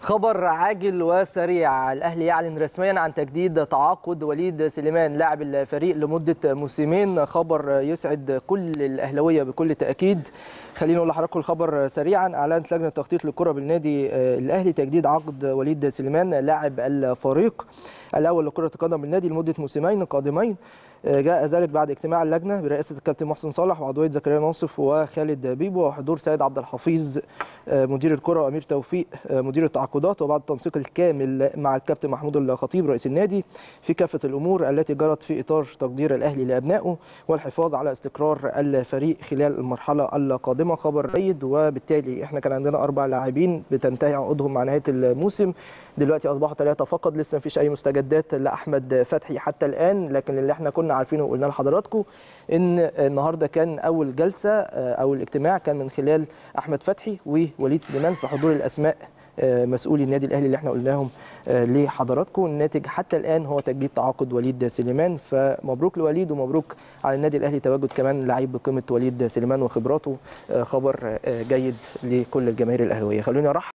خبر عاجل وسريع. الأهلي يعلن رسميا عن تجديد تعاقد وليد سليمان لاعب الفريق لمدة موسمين. خبر يسعد كل الأهلاوية بكل تأكيد. خلينا نقول لحضراتكم الخبر سريعا. أعلنت لجنة تخطيط للكرة بالنادي الأهلي تجديد عقد وليد سليمان لاعب الفريق الأول لكرة القدم بالنادي لمدة موسمين قادمين. جاء ذلك بعد اجتماع اللجنة برئاسة الكابتن محسن صالح وعضوية زكريا ناصف وخالد بيبو وحضور سيد عبد الحفيظ مدير الكرة وأمير توفيق مدير التعاقدات وبعد التنسيق الكامل مع الكابتن محمود الخطيب رئيس النادي في كافة الأمور التي جرت في إطار تقدير الأهلي لأبنائه والحفاظ على استقرار الفريق خلال المرحلة القادمة. خبر جيد وبالتالي إحنا كان عندنا أربع لاعبين بتنتهي عقودهم مع نهاية الموسم. دلوقتي أصبحوا ثلاثة فقط لسه مفيش أي مستجدات لأحمد فتحي حتى الآن لكن اللي إحنا كنا عارفينه وقلنا لحضراتكم إن النهارده كان أول جلسة أو الاجتماع كان من خلال أحمد فتحي ووليد سليمان في حضور الأسماء مسؤولي النادي الأهلي اللي إحنا قلناهم لحضراتكم. الناتج حتى الآن هو تجديد تعاقد وليد سليمان فمبروك لوليد ومبروك على النادي الأهلي تواجد كمان لعيب بقيمة وليد سليمان وخبراته خبر جيد لكل الجماهير الأهلاوية. خلوني أرحب